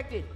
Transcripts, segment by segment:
Infected.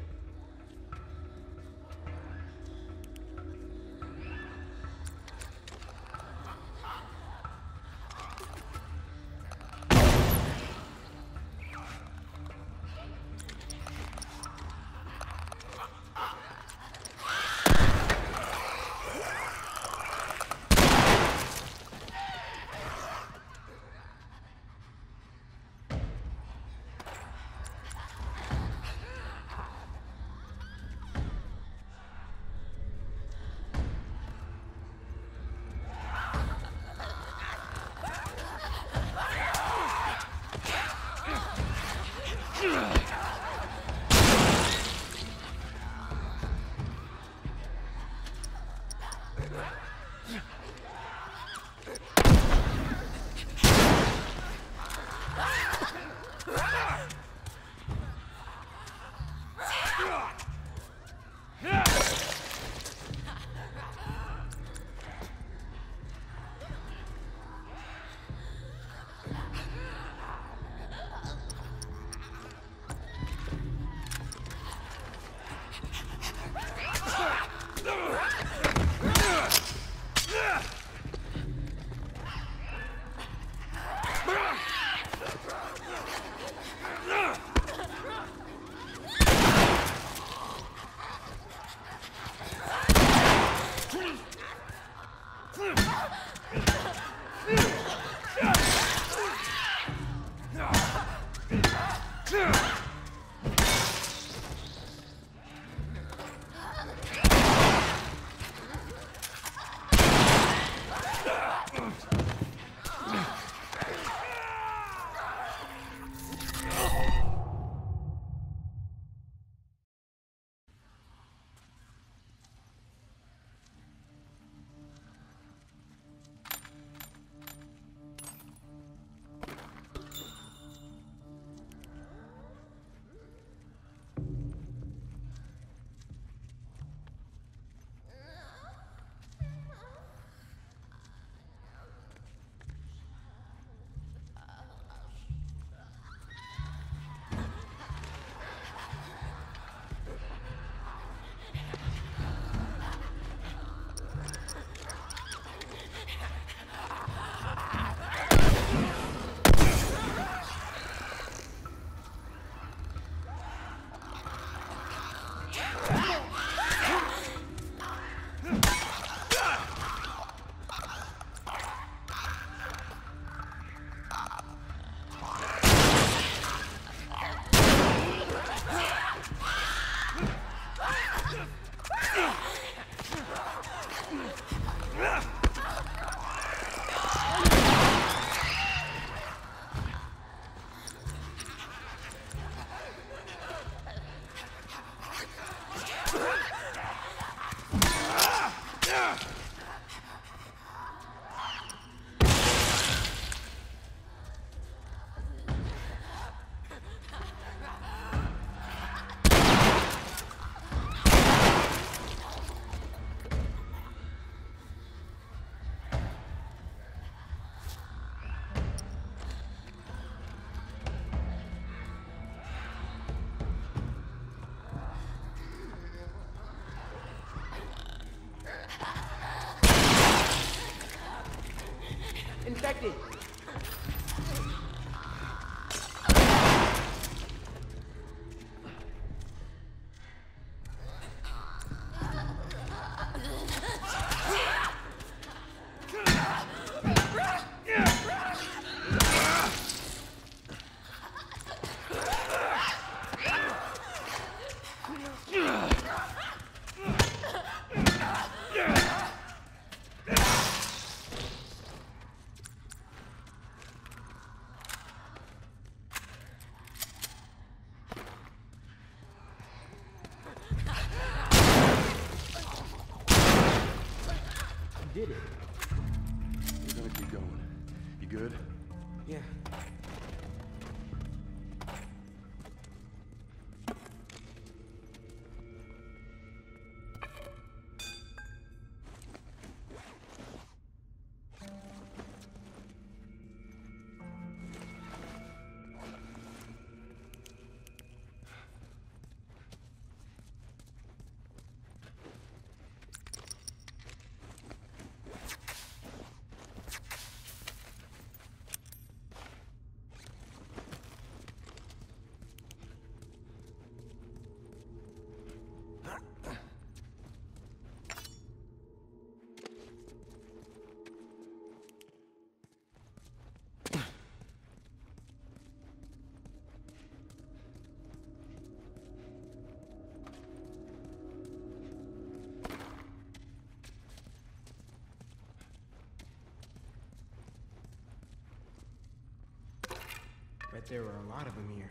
Bet there were a lot of them here.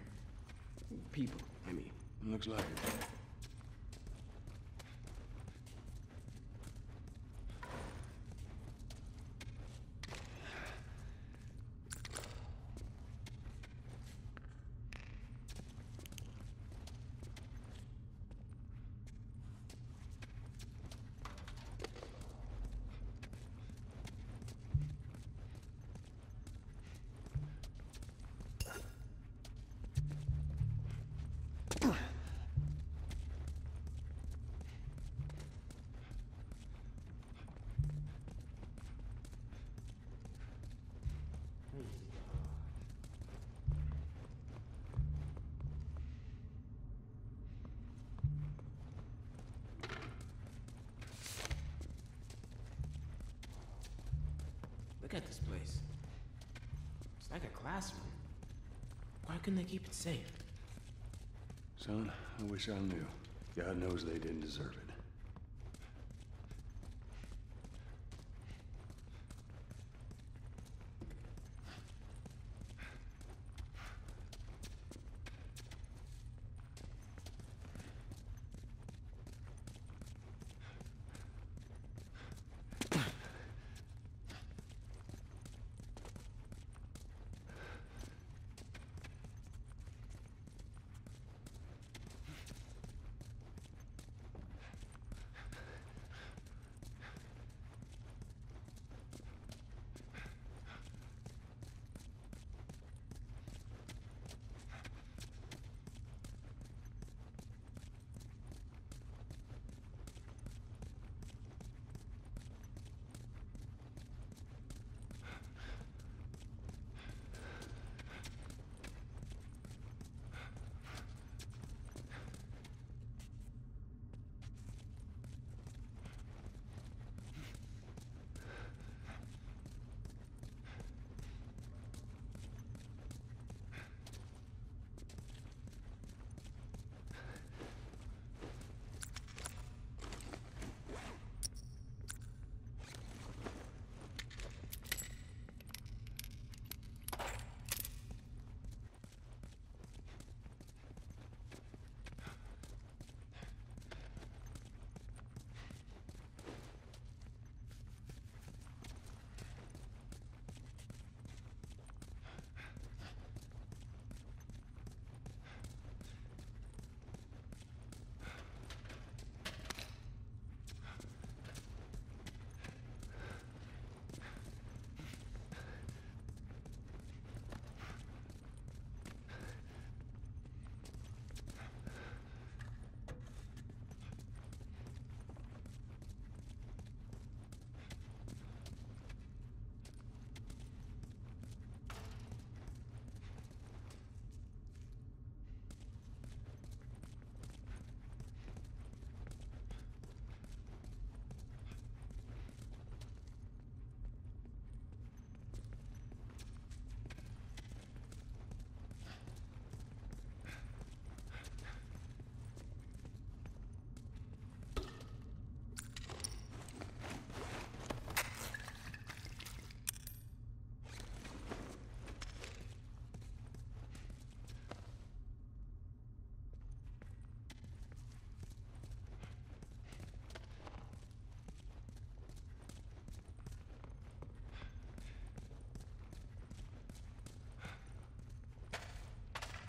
People, I mean. Looks like it. Look at this place. It's like a classroom. Why couldn't they keep it safe? Son, I wish I knew. God knows they didn't deserve it.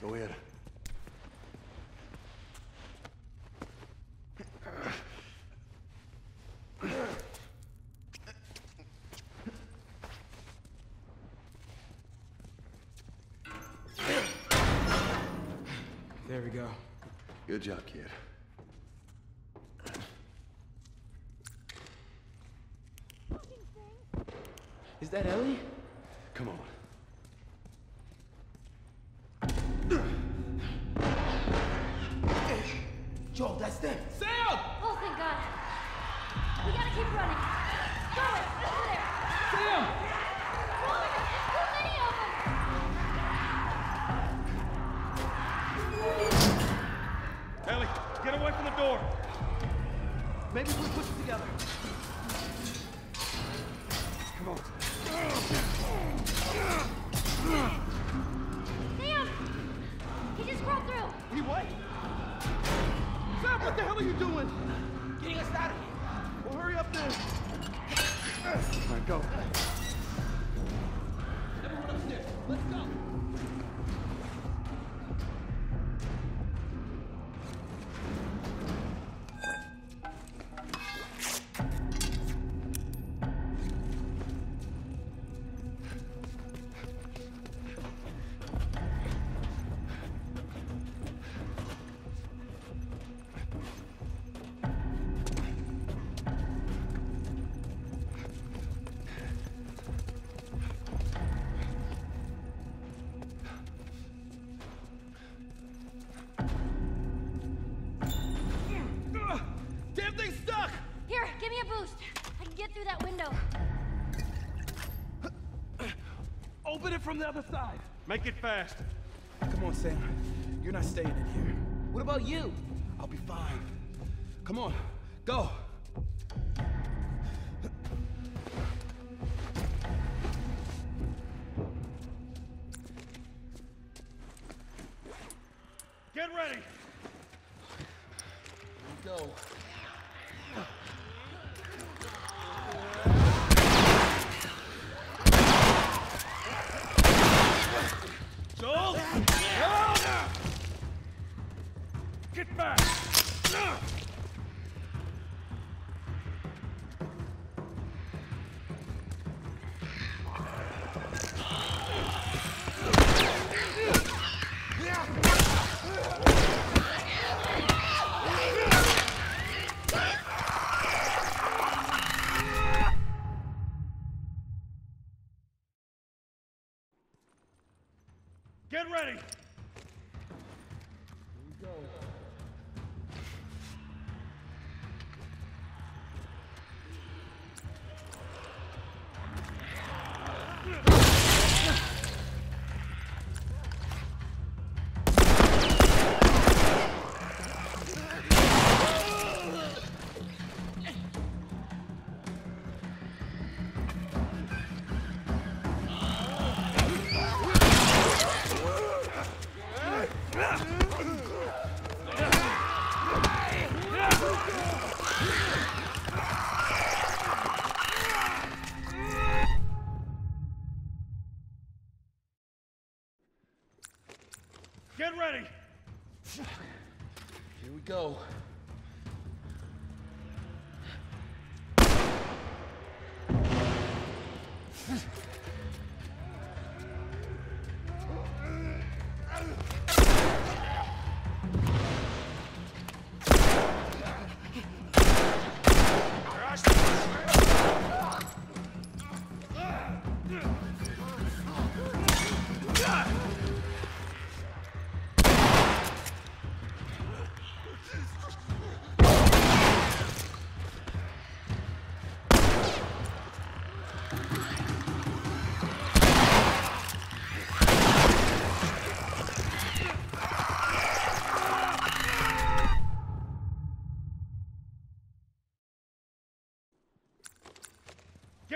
Go ahead. There we go. Good job, kid. Is that Ellie? go. from the other side. Make it fast. Come on, Sam. You're not staying in here. What about you? I'll be fine. Come on, go. ready.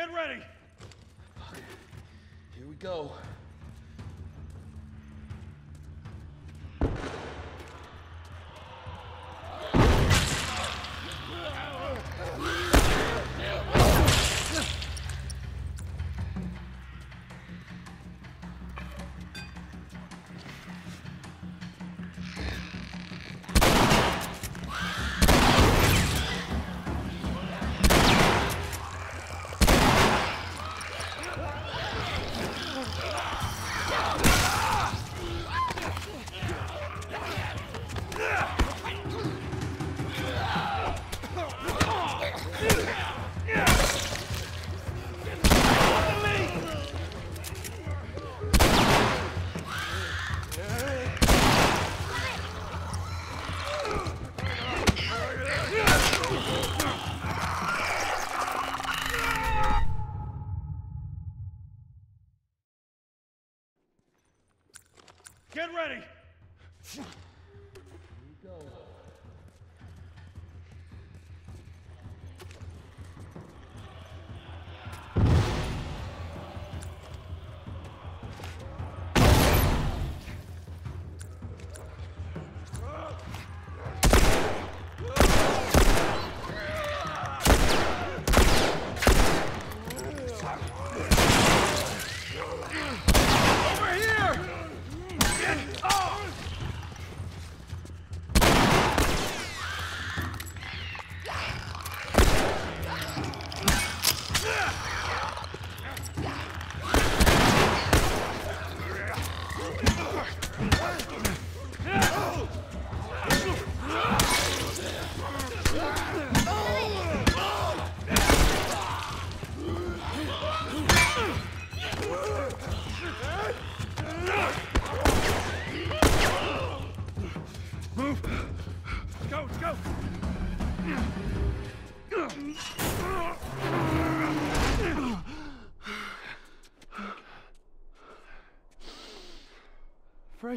Get ready! Okay. Here we go. Ready!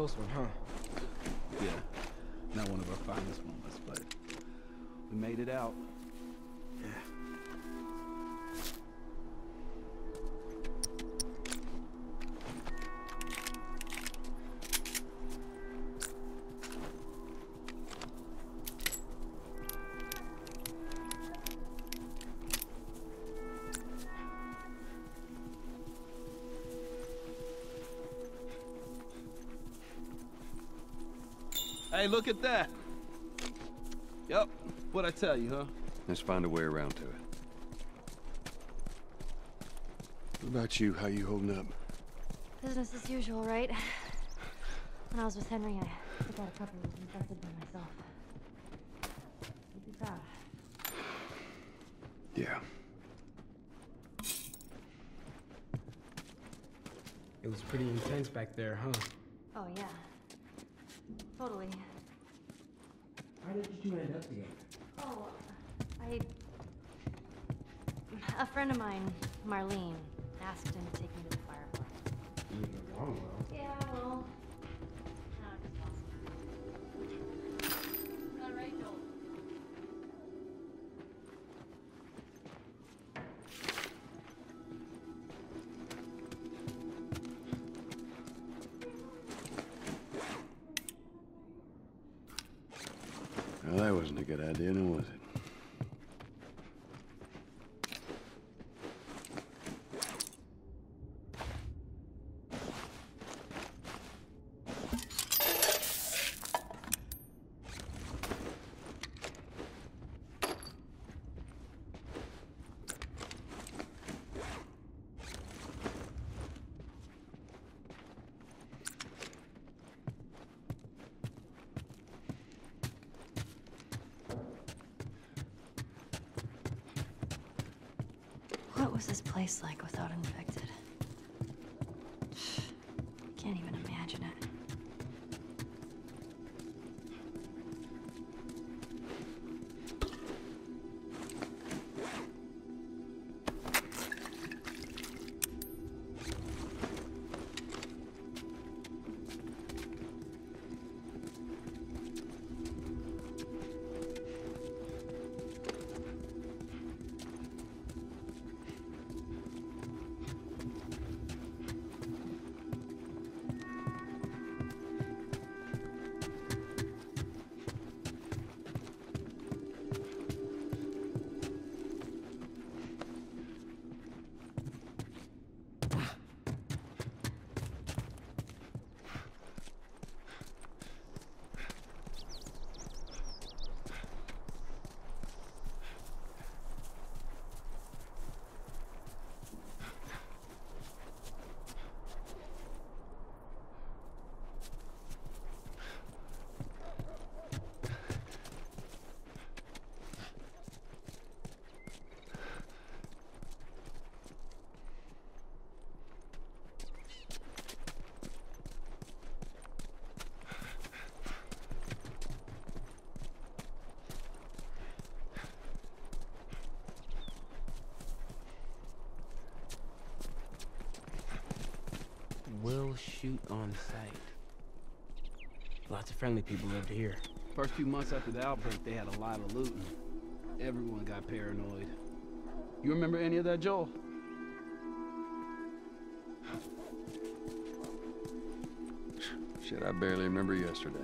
close one, huh? Look at that. Yep, what I tell you, huh? Let's find a way around to it. What about you? How you holding up? Business as usual, right? When I was with Henry, I took out a couple of infected by myself. You'd be proud. Yeah. It was pretty intense back there, huh? Oh, yeah. Totally. How did you two end up together? Oh, I. A friend of mine, Marlene, asked him to take me to the Firefly. You in the wrong world. Yeah, well. Place like without infected? Will shoot on sight. Lots of friendly people lived here. First few months after the outbreak, they had a lot of looting. Everyone got paranoid. You remember any of that, Joel? Shit, I barely remember yesterday.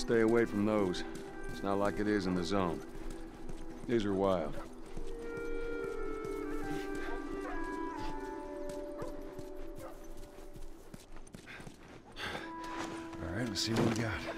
Stay away from those. It's not like it is in the zone. These are wild. All right, let's see what we got.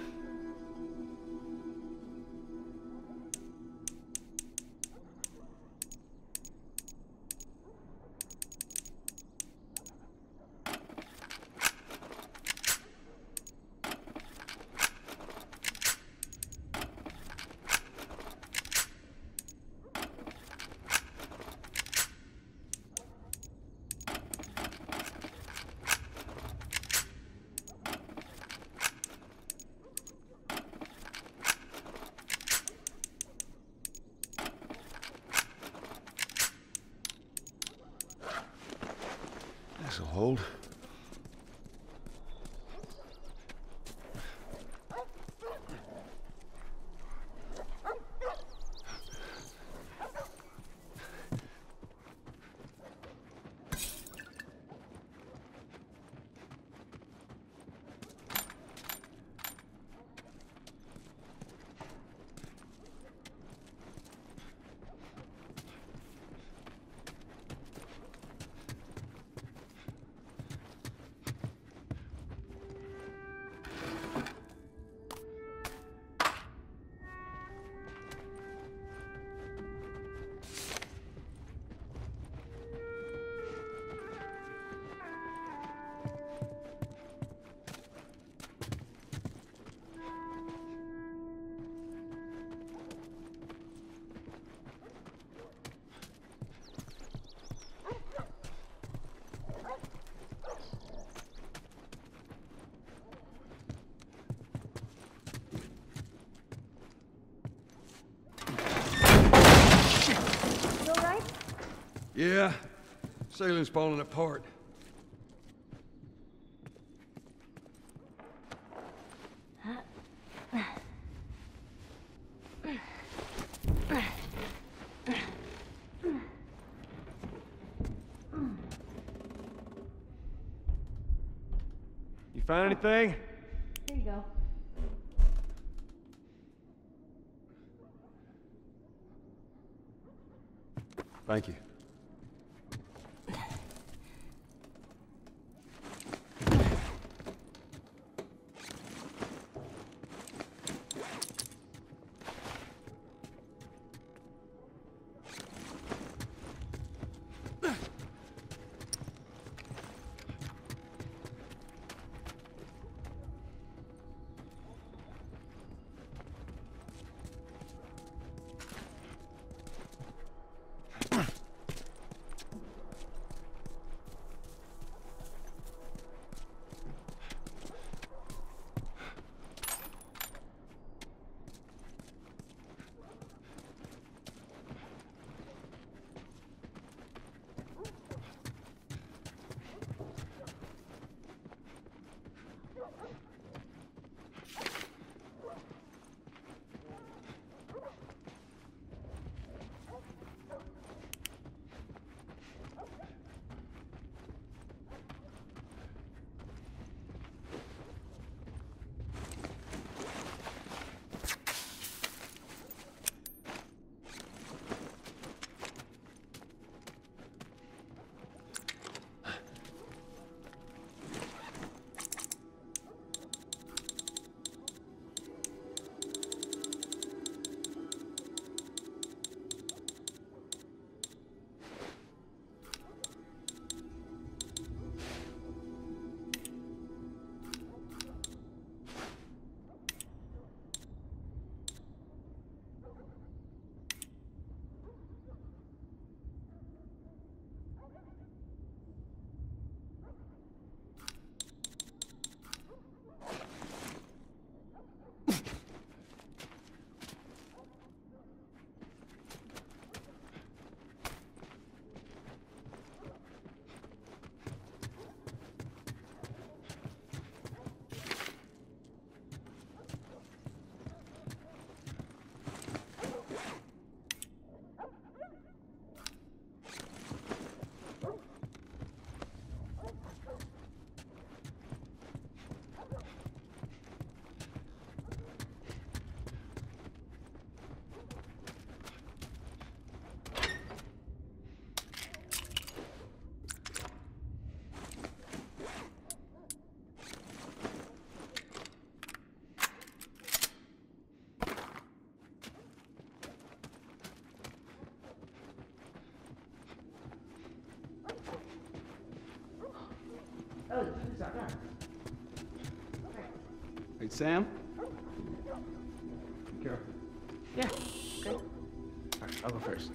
Yeah, sailing's falling apart. You find anything? Here you go. Thank you. Sam? Be careful. Yeah. Okay. All right, I'll go first.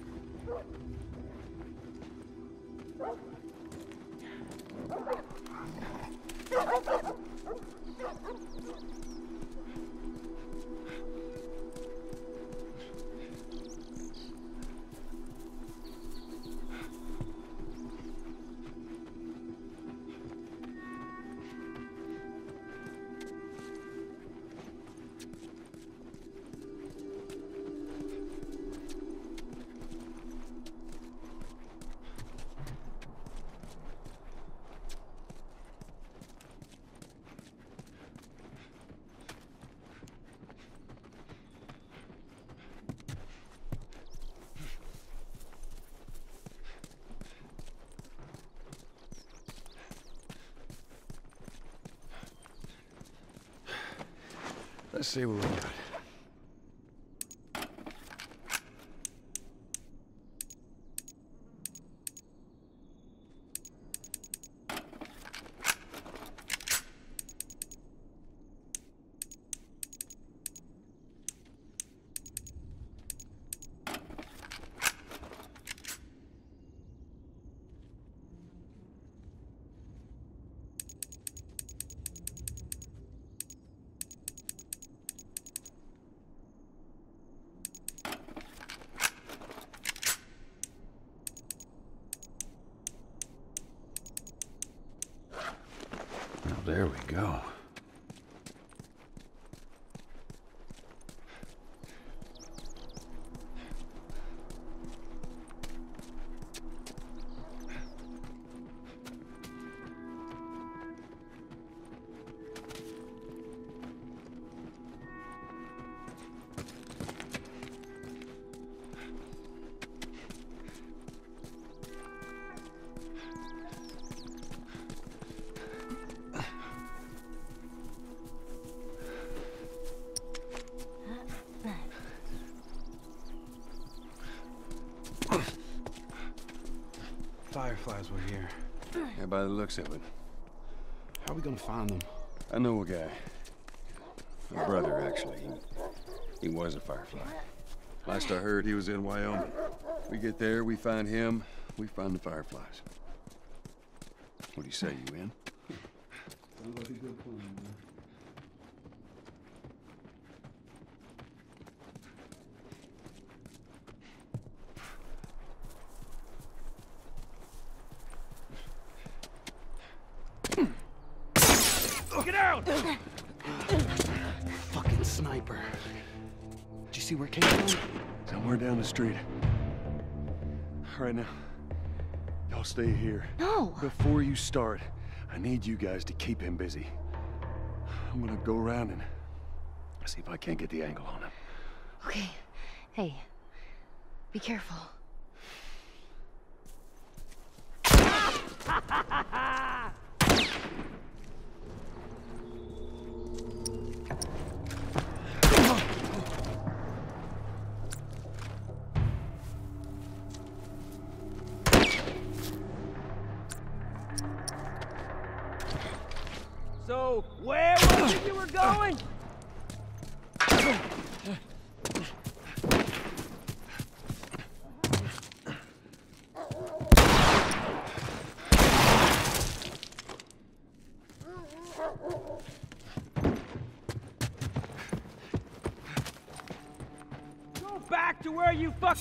See what we got. Well, there we go. Fireflies were here. Yeah, by the looks of it. How are we gonna find them? I know a guy. My brother, actually. He, he was a firefly. Last I heard, he was in Wyoming. We get there, we find him, we find the fireflies. What do you say, you in? Sounds like a good plan, man. Get down! Fucking sniper. Did you see where it came from? Somewhere down the street. All right, now. Y'all stay here. No! Before you start, I need you guys to keep him busy. I'm gonna go around and see if I can't get the angle on him. Okay. Hey. Be careful.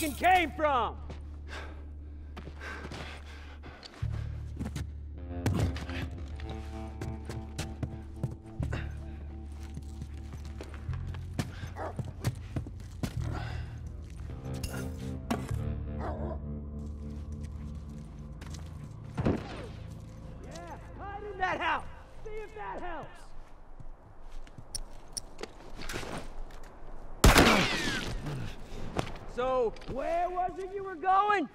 fucking came from! Yeah, hide in that house! See if that helps! So, where was it you were going?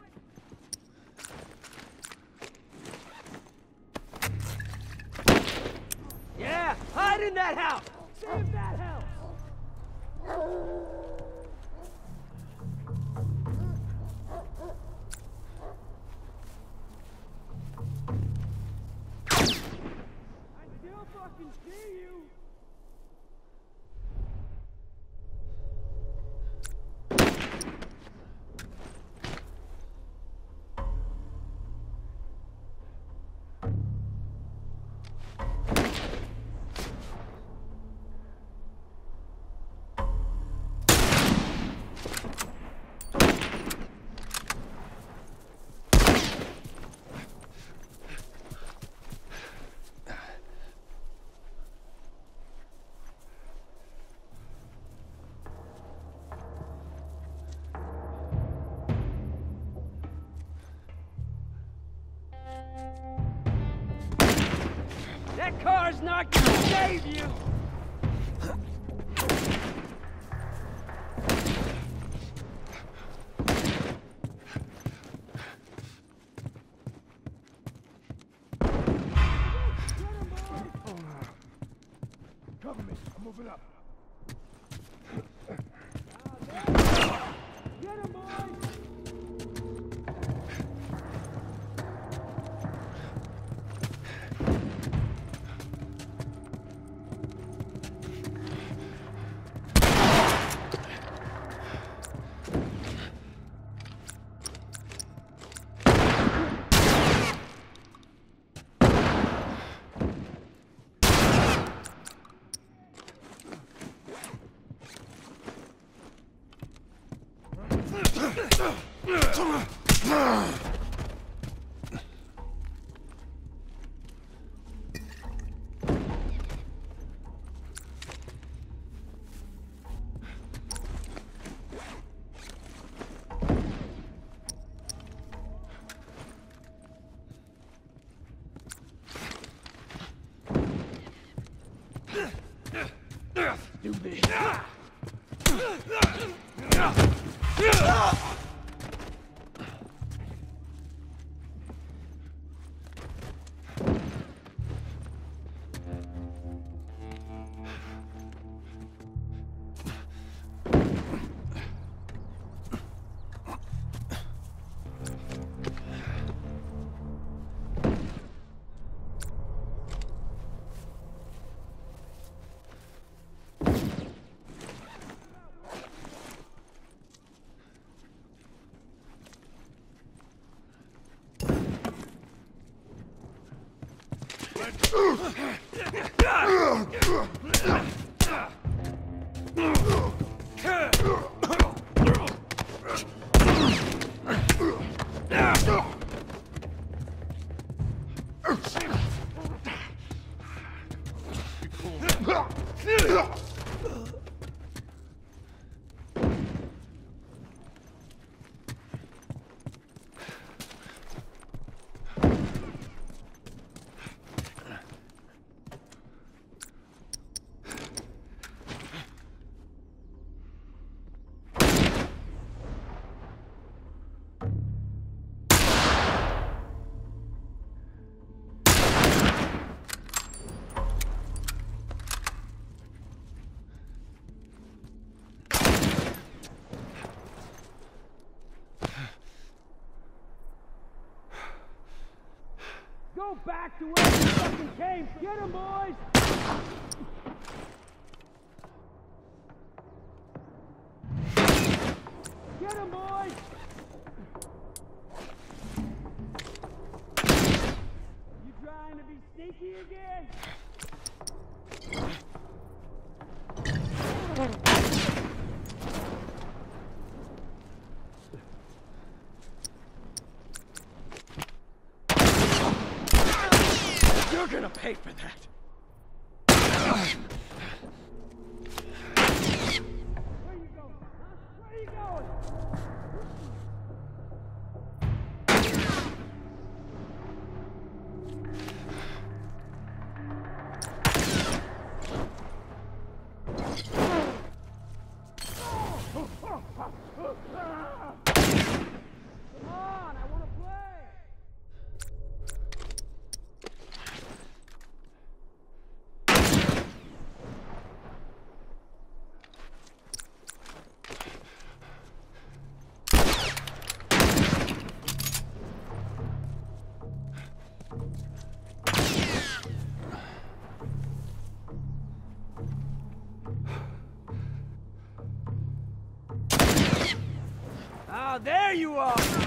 Yeah, hide in that house! See if that helps! I still fucking see you! Save you! Cover me. I'm moving up. Get him, boys! Do this. Go back to where you fucking came from! Get him, boys! Get him, boys! You trying to be sneaky again? There you are!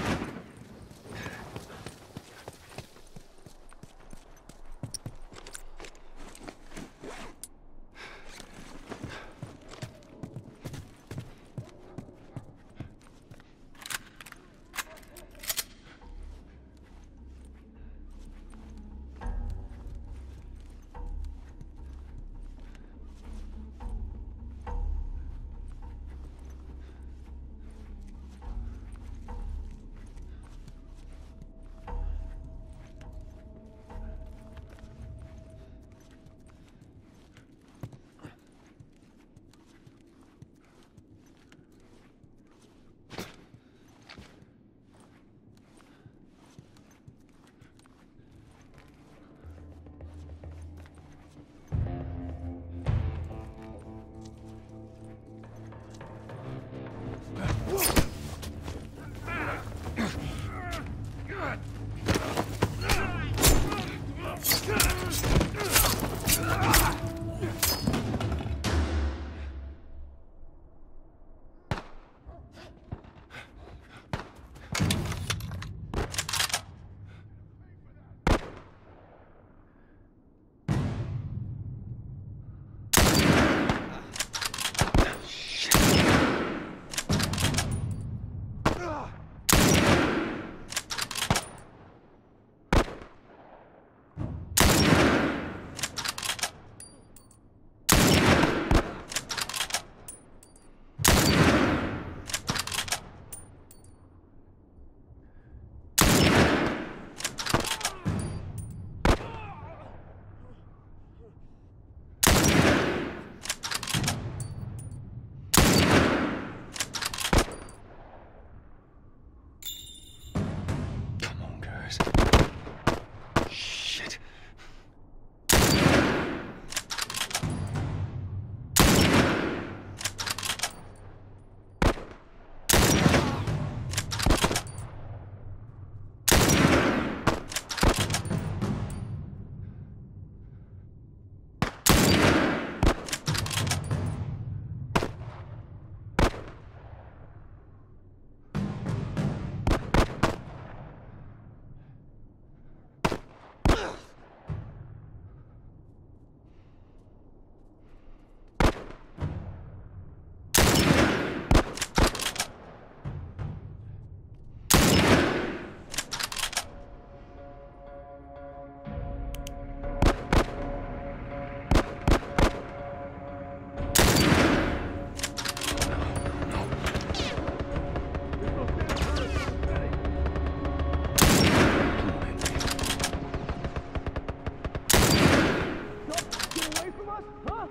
us, huh?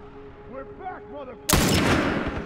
We're back, motherfucker!